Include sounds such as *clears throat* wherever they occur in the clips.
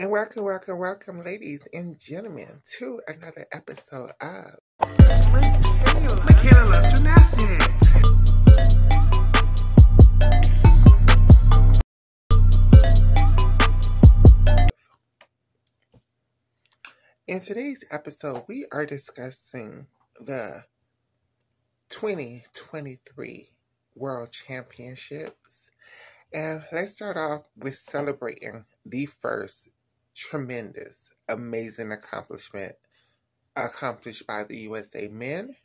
And welcome, welcome, welcome, ladies and gentlemen, to another episode of. In today's episode, we are discussing the 2023 World Championships. And let's start off with celebrating the first tremendous, amazing accomplishment accomplished by the USA men.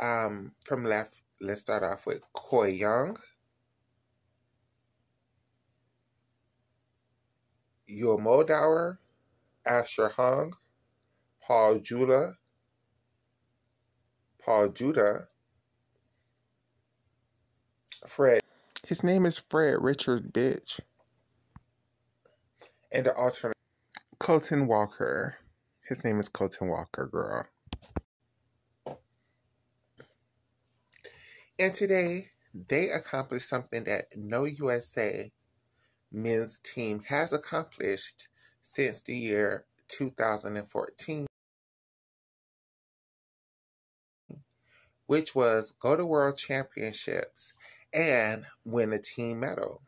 Um, from left, let's start off with Khoi Young, Yul Moldauer, Asher Hong, Paul Juda, Paul Juda, Fred. His name is Fred Richards, bitch. And the alternate, Colton Walker. His name is Colton Walker, girl. And today, they accomplished something that no USA men's team has accomplished since the year 2014, which was go to World Championships and win a team medal.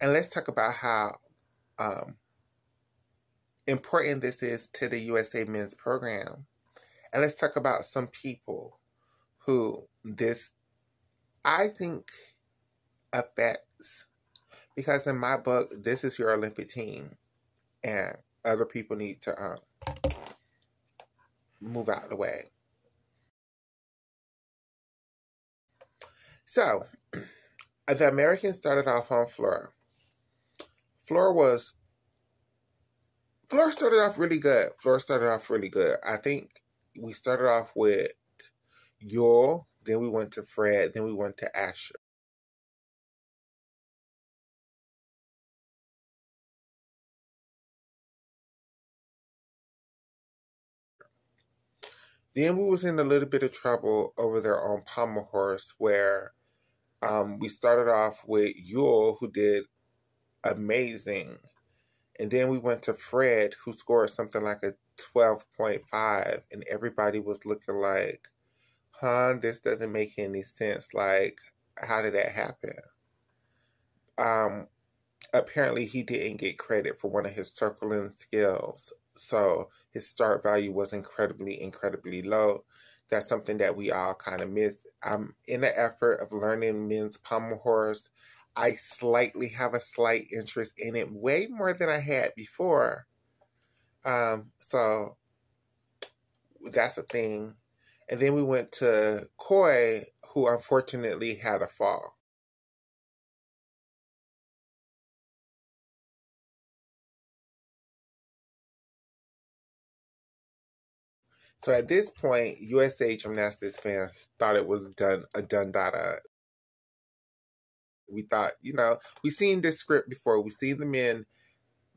And let's talk about how um, important this is to the USA men's program. And let's talk about some people who this, I think, affects. Because in my book, this is your Olympic team. And other people need to um, move out of the way. So, *clears throat* the Americans started off on floor. Floor was Floor started off really good. Floor started off really good. I think we started off with Yul, then we went to Fred, then we went to Asher. Then we was in a little bit of trouble over there on Pommel Horse where um, we started off with Yul, who did amazing. And then we went to Fred, who scored something like a 12.5. And everybody was looking like, huh, this doesn't make any sense. Like, how did that happen? Um, apparently, he didn't get credit for one of his circling skills. So his start value was incredibly, incredibly low. That's something that we all kind of missed. I'm in the effort of learning men's pommel horse. I slightly have a slight interest in it, way more than I had before. Um, so that's a thing. And then we went to Khoi, who unfortunately had a fall. So at this point, USA Gymnastics fans thought it was done a done data. We thought, you know, we seen this script before. We seen the men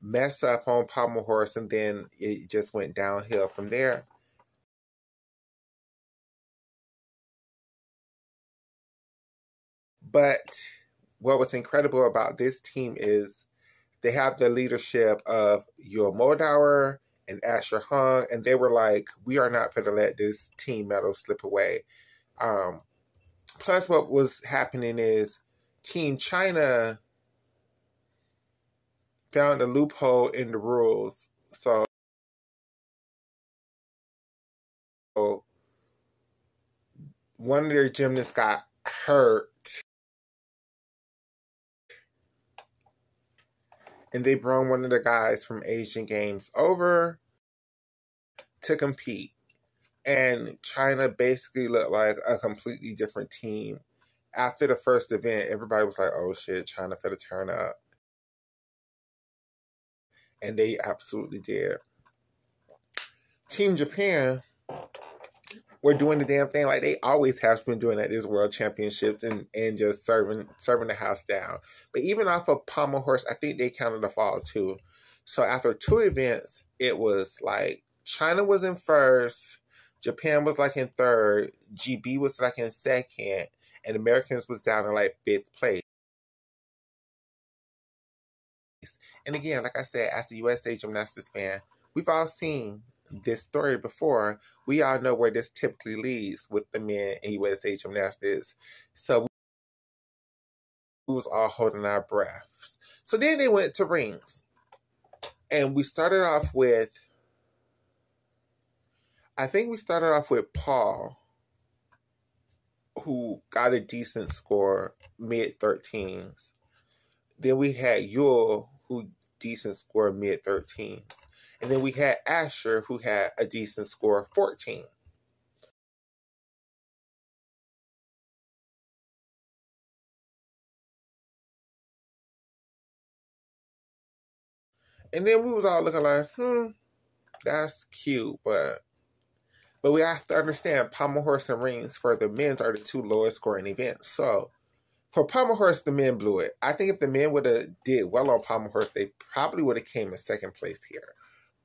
mess up on pommel horse, and then it just went downhill from there. But what was incredible about this team is they have the leadership of Yul Moldauer and Asher Hong, and they were like, "We are not going to let this team medal slip away." Um, plus, what was happening is China found a loophole in the rules, so one of their gymnasts got hurt. And they brought one of the guys from Asian Games over to compete. And China basically looked like a completely different team. After the first event, everybody was like, oh shit, China for the turn up. And they absolutely did. Team Japan were doing the damn thing like they always have been doing at this world championships and, and just serving serving the house down. But even off of pommel horse, I think they counted the fall too. So after two events, it was like China was in first, Japan was like in third, GB was like in second, and Americans was down in like fifth place. And again, like I said, as a USA Gymnastics fan, we've all seen this story before. We all know where this typically leads with the men in USA Gymnastics. So we was all holding our breaths. So then they went to rings. And we started off with I think we started off with Paul, who got a decent score, mid 13s. Then we had Yul, who decent score, mid 13s. And then we had Asher, who had a decent score, 14. And then we was all looking like, hmm, that's cute, but but we have to understand pommel horse and rings for the men's are the two lowest scoring events. So for pommel horse, the men blew it. I think if the men would have did well on pommel horse, they probably would have came in second place here.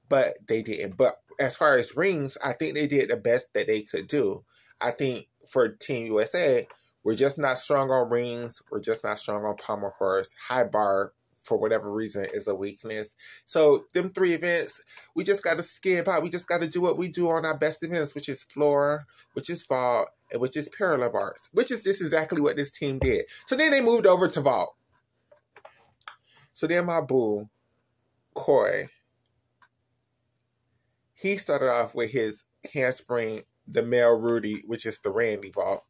But they didn't. But as far as rings, I think they did the best that they could do. I think for Team USA, we're just not strong on rings. We're just not strong on pommel horse. High bar for whatever reason is a weakness. So them three events, we just got to skip out. We just got to do what we do on our best events, which is floor, which is vault, and which is parallel bars, which is just exactly what this team did. So then they moved over to vault. So then my boo, Khoi, he started off with his handspring, the male Rudy, which is the Randy vault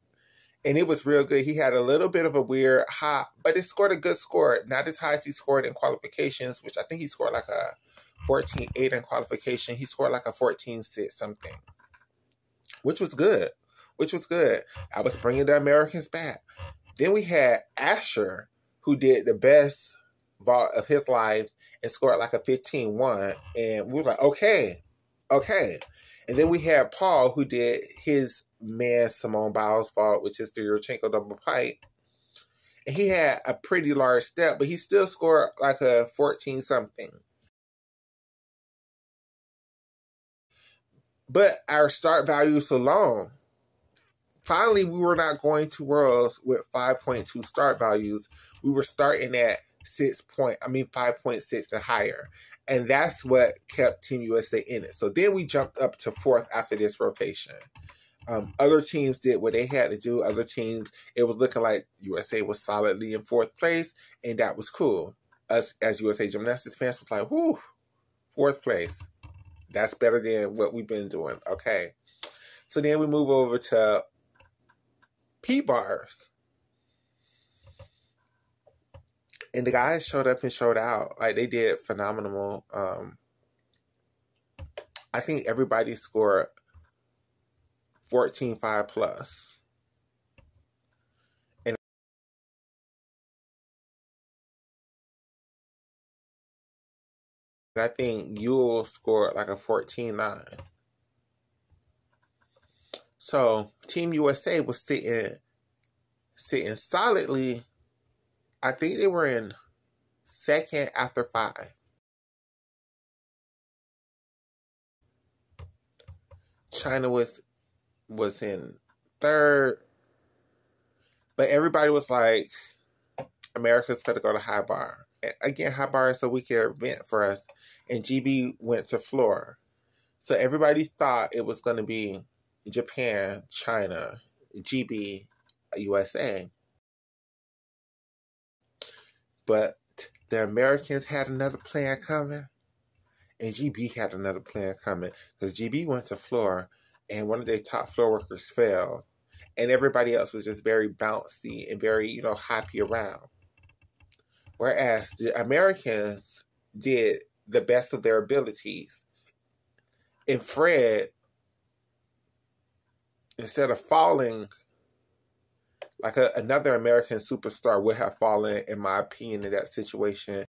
and it was real good. He had a little bit of a weird hop, but it scored a good score. Not as high as he scored in qualifications, which I think he scored like a 14 8 in qualification. He scored like a 14 6 something, which was good. Which was good. I was bringing the Americans back. Then we had Asher, who did the best vault of his life and scored like a 15 1. And we were like, okay, okay. And then we had Paul, who did his man Simone Biles vault, which is the Yurchenko double pike. And he had a pretty large step, but he still scored like a 14 something. But our start value so long. finally, we were not going to Worlds with 5.2 start values. We were starting at six point, I mean, 5.6 and higher. And that's what kept Team USA in it. So then we jumped up to fourth after this rotation. Um, other teams did what they had to do. Other teams, it was looking like USA was solidly in fourth place, and that was cool. Us as USA Gymnastics fans was like, whoo, fourth place. That's better than what we've been doing. Okay. So then we move over to P bars. And the guys showed up and showed out. Like they did phenomenal. Um, I think everybody scored 14 5 plus. And I think Yul scored like a 14 9. So Team USA was sitting sitting solidly. I think they were in second after five. China was was in third. But everybody was like, America's going to go to high bar. again, high bar is a weekend event for us. And GB went to floor. So everybody thought it was going to be Japan, China, GB, USA. But the Americans had another plan coming. And GB had another plan coming. Because GB went to floor and one of their top floor workers fell, and everybody else was just very bouncy and very, you know, happy around. Whereas the Americans did the best of their abilities. And Fred, instead of falling like a, another American superstar would have fallen, in my opinion, in that situation,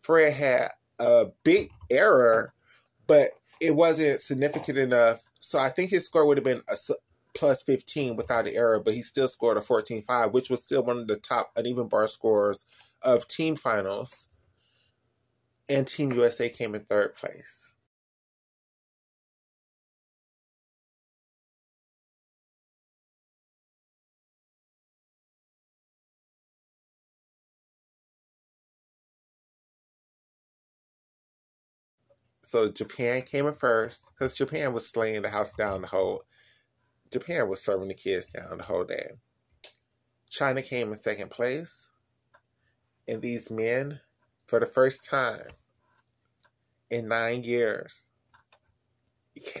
Fred had a big error, but it wasn't significant enough. So I think his score would have been a plus 15 without the error, but he still scored a 14-5, which was still one of the top uneven bar scores of team finals. And Team USA came in third place. So Japan came in first because Japan was slaying the house down the whole. Japan was serving the kids down the whole day. China came in second place. And these men, for the first time in nine years,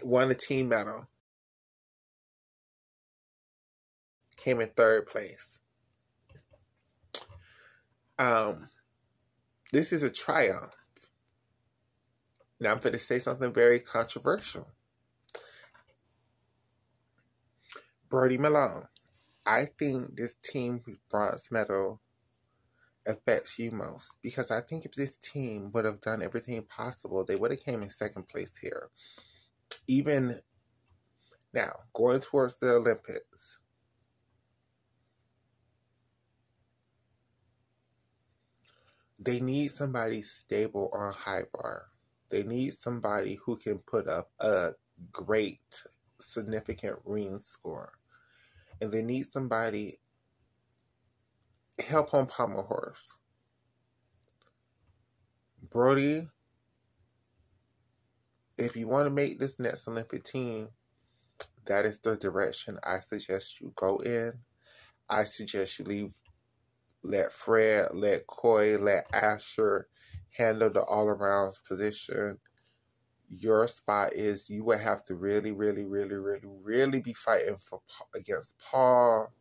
won a team medal. Came in third place. Um, this is a triumph. Now I'm going to say something very controversial. Brody Malone, I think this team bronze medal affects you most because I think if this team would have done everything possible, they would have came in second place here. Even now, going towards the Olympics, they need somebody stable on high bar. They need somebody who can put up a great, significant ring score. And they need somebody help on pommel horse. Brody, if you want to make this next Olympic team, that is the direction I suggest you go in. I suggest you leave, let Fred, let Khoi, let Asher handle the all around position. Your spot is you would have to really, really, really, really, really be fighting for against Paul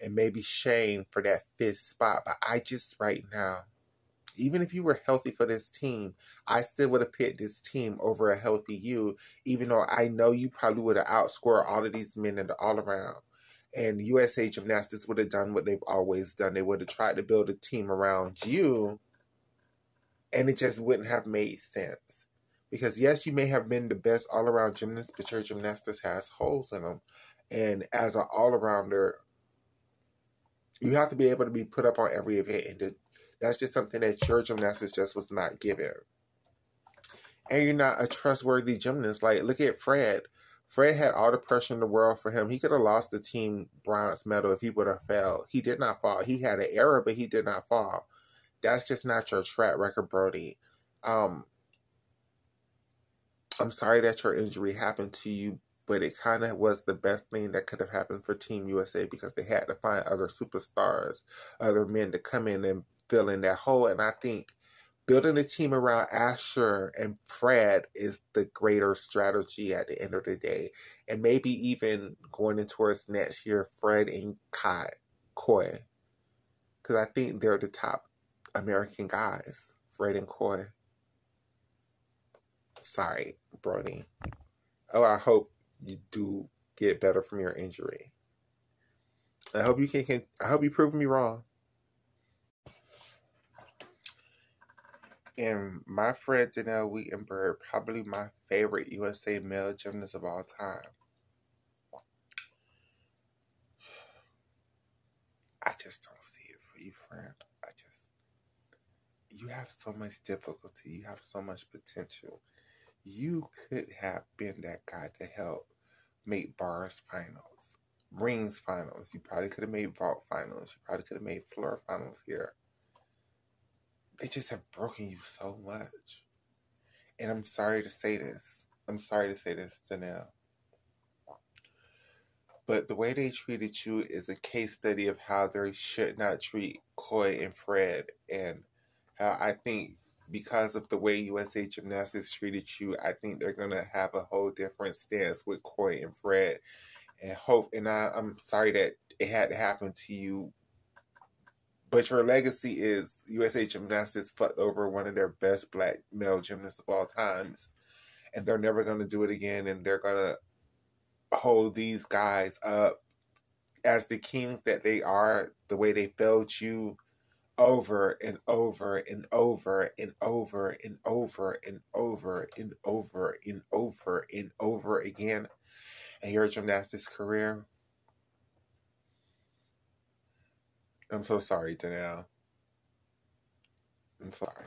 and maybe Shane for that fifth spot. But I just right now, even if you were healthy for this team, I still would have picked this team over a healthy you, even though I know you probably would have outscored all of these men in the all around. And USA Gymnastics would have done what they've always done. They would have tried to build a team around you, and it just wouldn't have made sense. Because yes, you may have been the best all around gymnast, but your gymnastics has holes in them. And as an all arounder, you have to be able to be put up on every event, and that's just something that your gymnastics just was not given. And you're not a trustworthy gymnast. Like, look at Fred. Fred had all the pressure in the world for him. He could have lost the team bronze medal if he would have failed. He did not fall. He had an error, but he did not fall. That's just not your track record, Brody. Um, I'm sorry that your injury happened to you, but it kind of was the best thing that could have happened for Team USA because they had to find other superstars, other men to come in and fill in that hole. And I think building a team around Asher and Fred is the greater strategy at the end of the day. And maybe even going into towards next year, Fred and Kai, Khoi. Because I think they're the top American guys, Fred and Khoi. Sorry, Brody. Oh, I hope you do get better from your injury. I hope you can, can I hope you prove me wrong. And my friend Donnell Whittenberg, probably my favorite USA male gymnast of all time. I just don't see it for you, friend. I just, you have so much difficulty. You have so much potential you could have been that guy to help make bars finals, rings finals. You probably could have made vault finals. You probably could have made floor finals here. They just have broken you so much. And I'm sorry to say this. I'm sorry to say this, Donnell. But the way they treated you is a case study of how they should not treat Khoi and Fred and how I think because of the way USA Gymnastics treated you, I think they're gonna have a whole different stance with Khoi and Fred. And hope and I, I'm sorry that it had to happen to you. But your legacy is USA Gymnastics fucked over one of their best black male gymnasts of all times. And they're never gonna do it again and they're gonna hold these guys up as the kings that they are, the way they failed you over and over and over and over and over and over and over and over and over again in your gymnastics career. I'm so sorry, Donnell. I'm sorry.